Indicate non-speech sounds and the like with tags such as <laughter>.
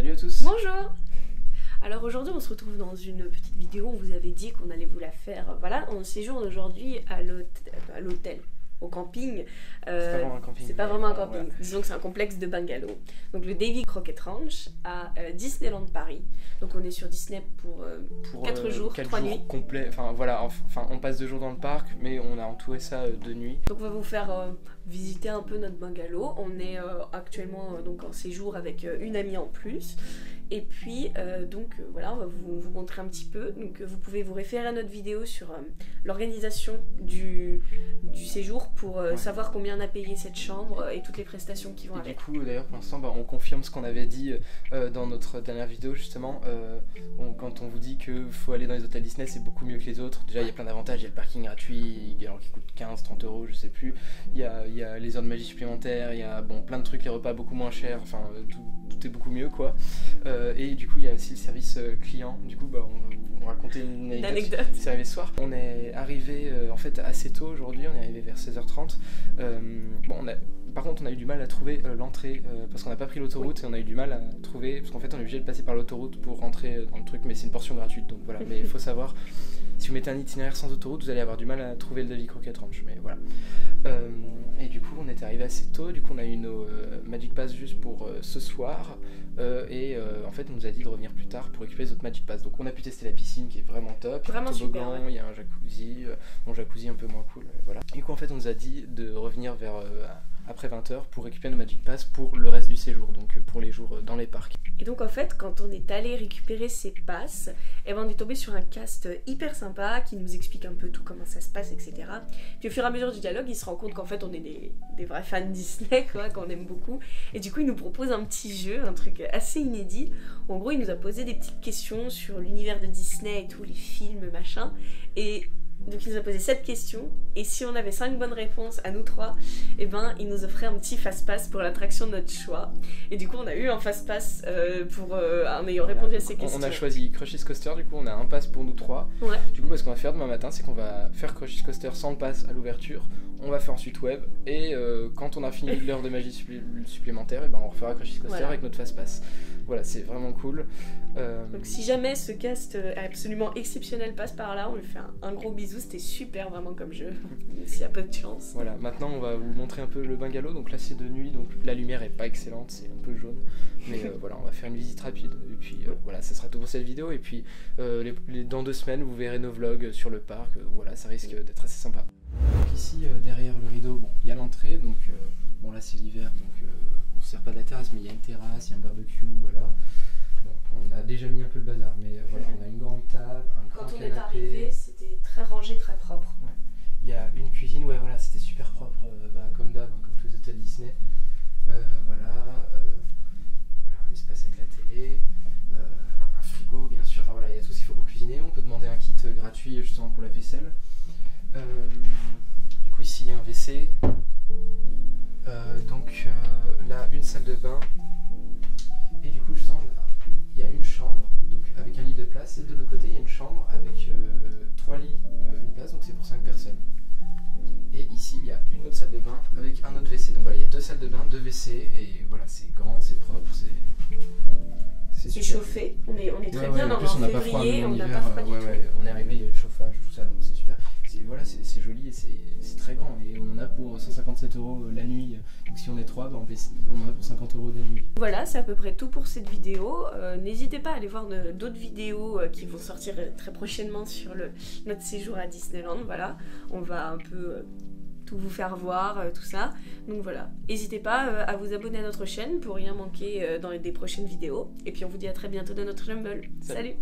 Salut à tous Bonjour Alors aujourd'hui on se retrouve dans une petite vidéo, on vous avait dit qu'on allait vous la faire. Voilà, on séjourne aujourd'hui à l'hôtel, au camping. Euh, c'est pas vraiment un camping. C'est pas vraiment un camping, disons que c'est un complexe de bungalow. Donc le Davy Crockett Ranch à euh, Disneyland Paris. Donc on est sur Disney pour, euh, pour 4 jours, 4 3 nuits. Complet. Enfin voilà, enfin on passe 2 jours dans le parc, mais on a entouré ça de nuit. Donc on va vous faire visiter un peu notre bungalow. On est actuellement donc en séjour avec une amie en plus. Et puis, euh, donc euh, voilà, on va vous, montrer un petit peu. Donc, euh, vous pouvez vous référer à notre vidéo sur l'organisation du, du, séjour pour savoir combien on a payé cette chambre et toutes les prestations qui vont et avec. Du coup, d'ailleurs, pour l'instant, bah, on confirme ce qu'on avait dit dans notre dernière vidéo, justement. quand on vous dit qu'il faut aller dans les hôtels Disney, c'est beaucoup mieux que les autres. Déjà, il y a plein d'avantages. Il y a le parking gratuit, alors qui coûte 15, 30 euros, je sais plus. Il y a, y a, les heures de magie supplémentaires, il y a bon, plein de trucs, les repas beaucoup moins chers. Enfin, tout, tout est beaucoup mieux, quoi. Euh, et du coup, il y a aussi le service euh, client. Du coup, bah, on, on racontait une anecdote. C'est arrivé ce soir. On est arrivé euh, en fait assez tôt aujourd'hui. On est arrivé vers 16h30. bon, on a, par contre, on a eu du mal à trouver l'entrée parce qu'on n'a pas pris l'autoroute et on a eu du mal à trouver parce qu'en fait, on est obligé de passer par l'autoroute pour rentrer dans le truc, mais c'est une portion gratuite. Donc voilà. mais il faut savoir, si vous mettez un itinéraire sans autoroute, vous allez avoir du mal à trouver le Davy Crockett Ranch. Mais voilà. et du coup, on est arrivé assez tôt. Du coup, on a eu nos Magic Pass juste pour ce soir. Euh, et euh, en fait, on nous a dit de revenir plus tard pour récupérer les autres Magic Pass. Donc, on a pu tester la piscine qui est vraiment top. Vraiment super. Il y a un jacuzzi. Euh, bon, jacuzzi un peu moins cool. Voilà. Du coup, en fait, on nous a dit de revenir vers après 20h pour récupérer nos Magic Pass pour le reste du séjour, donc pour les jours dans les parcs. Et donc en fait, quand on est allé récupérer ces passes, eh ben, on est tombé sur un cast hyper sympa qui nous explique un peu tout comment ça se passe, etc. Puis au fur et à mesure du dialogue, il se rend compte qu'en fait on est des, des, vrais fans <laughs> Disney, quoi, qu'on aime beaucoup. Et du coup, il nous propose un petit jeu, un truc assez inédit. En gros, il nous a posé des petites questions sur l'univers de Disney et tous les films, machin. Et donc il nous a posé cette question et si on avait 5 bonnes réponses à nous trois, et eh ben il nous offrait un petit fast-pass pour l'attraction de notre choix. Et du coup on a eu un fast-pass euh, pour euh, en ayant répondu à ces questions. On a choisi Crush's Coaster, du coup on a un pass pour nous trois. Ouais. Ce qu'on va faire demain matin c'est qu'on va faire Crush's Coaster sans le pass à l'ouverture. On va faire ensuite web et euh, quand on a fini <laughs> l'heure de magie supplémentaire, et eh ben on refera Coaster avec notre fast-pass. Voilà, c'est vraiment cool. Euh, Donc si jamais ce cast euh, absolument exceptionnel passe par là, on lui fait un, gros bisou, c'était super vraiment comme jeu, <laughs> s'il y a peu de chance. Voilà, maintenant on va vous montrer un peu le bungalow, donc là c'est de nuit, donc la lumière est pas excellente, c'est un peu jaune, mais voilà, on va faire une visite rapide, et puis voilà, ça sera tout pour cette vidéo, et puis les, dans deux semaines vous verrez nos vlogs sur le parc, voilà, ça risque d'être assez sympa. Donc ici derrière le rideau, bon, il y a l'entrée, donc bon là c'est l'hiver, donc on se sert pas de la terrasse, mais il y a une terrasse, il y a un barbecue, voilà. on a déjà mis un peu le bazar, mais euh, voilà, <laughs> on a une grande table, un Quand grand on est arrivé, c'était très rangé, très propre. Il y a une cuisine, ouais, voilà, c'était super propre, euh, bah, comme d'hab, hein, comme tous les hôtels Disney. Euh, voilà, voilà, un espace avec la télé, un frigo, bien sûr. Enfin voilà, il y a tout ce qu'il faut pour cuisiner. On peut demander un kit gratuit justement pour la vaisselle. du coup, WC. donc là, une salle de bain. Et du coup, je sens, il y a une chambre donc avec un lit de place, et de l'autre côté, il y a une chambre avec euh, trois lits, euh, une place, donc c'est pour cinq personnes. Et ici, il y a une autre salle de bain avec un autre WC. Donc voilà, il y a deux salles de bain, deux WC, et voilà, c'est grand, c'est propre, c'est. C'est chauffé, on est, on est très bien dans en, on février, on n'a pas froid du tout. on est arrivé, il y a eu le chauffage, tout ça, donc c'est super voilà, c'est joli et c'est très grand. Et on en pour 157 euros euh, la nuit. Donc si on est trois, ben on, en a pour 50 euros la nuit. Voilà, c'est à peu près tout pour cette vidéo. Euh, n'hésitez pas à aller voir d'autres vidéos euh, qui vont sortir très prochainement sur le, notre séjour à Disneyland. Voilà, on va un peu tout vous faire voir, tout ça. Donc voilà, n'hésitez pas à vous abonner à notre chaîne pour rien manquer dans les, des prochaines vidéos. Et puis on vous dit à très bientôt dans notre Jumble. Salut.